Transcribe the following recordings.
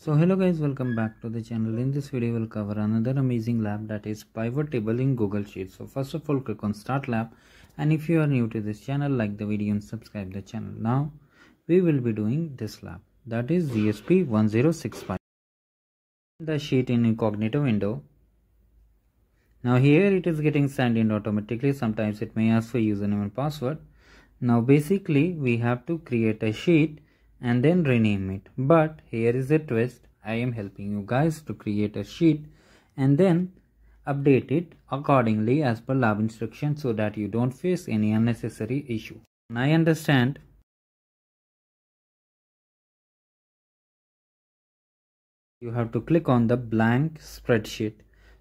So hello guys welcome back to the channel. In this video we'll cover another amazing lab that is pivot table in Google Sheets. So first of all click on start lab and if you are new to this channel like the video and subscribe the channel. Now we will be doing this lab that is GSP 1065. The sheet in incognito window. Now here it is getting signed in automatically. Sometimes it may ask for username and password. Now basically we have to create a sheet and then rename it. But here is a twist. I am helping you guys to create a sheet and then update it accordingly as per lab instruction so that you don't face any unnecessary issue. I understand you have to click on the blank spreadsheet.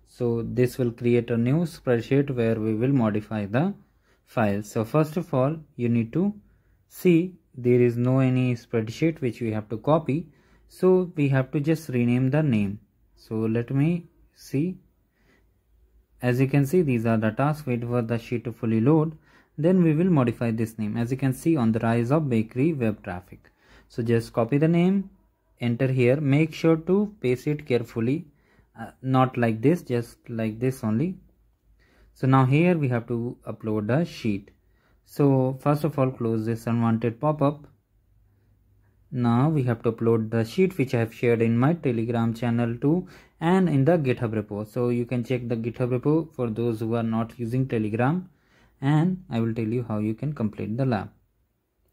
So this will create a new spreadsheet where we will modify the file. So first of all you need to see there is no any spreadsheet which we have to copy. So we have to just rename the name. So let me see. As you can see these are the tasks. Wait for the sheet to fully load. Then we will modify this name. As you can see on the rise of bakery web traffic. So just copy the name. Enter here. Make sure to paste it carefully. Uh, not like this just like this only. So now here we have to upload the sheet so first of all close this unwanted pop-up. Now we have to upload the sheet which I have shared in my telegram channel too and in the github repo. So you can check the github repo for those who are not using telegram and I will tell you how you can complete the lab.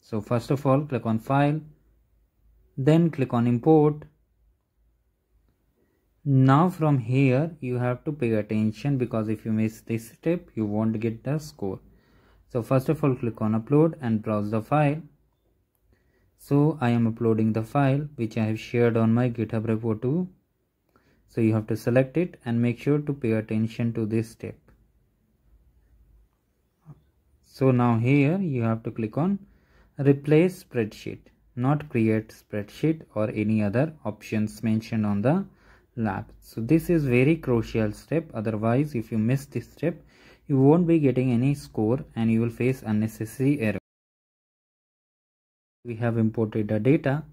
So first of all click on file then click on import. Now from here you have to pay attention because if you miss this step you won't get the score so first of all click on upload and browse the file. So i am uploading the file which i have shared on my github repo too. So you have to select it and make sure to pay attention to this step. So now here you have to click on replace spreadsheet not create spreadsheet or any other options mentioned on the lab. So this is very crucial step. Otherwise if you miss this step you won't be getting any score and you will face unnecessary error. We have imported the data.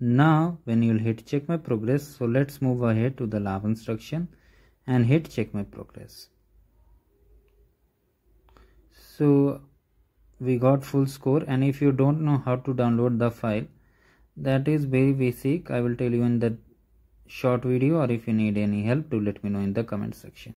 Now when you will hit check my progress, so let's move ahead to the lab instruction and hit check my progress. So we got full score and if you don't know how to download the file that is very basic i will tell you in the short video or if you need any help do let me know in the comment section